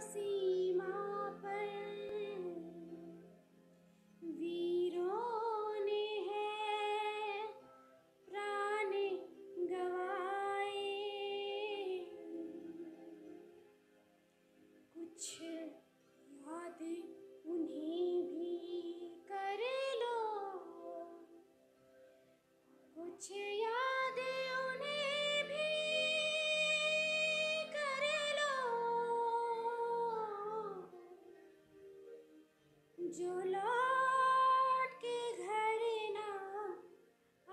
सीमा पर। है प्राण गवाए। कुछ याद उन्हें भी कर लो। कुछ याद जो लौट के घर ना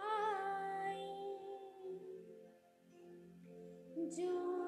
आए जो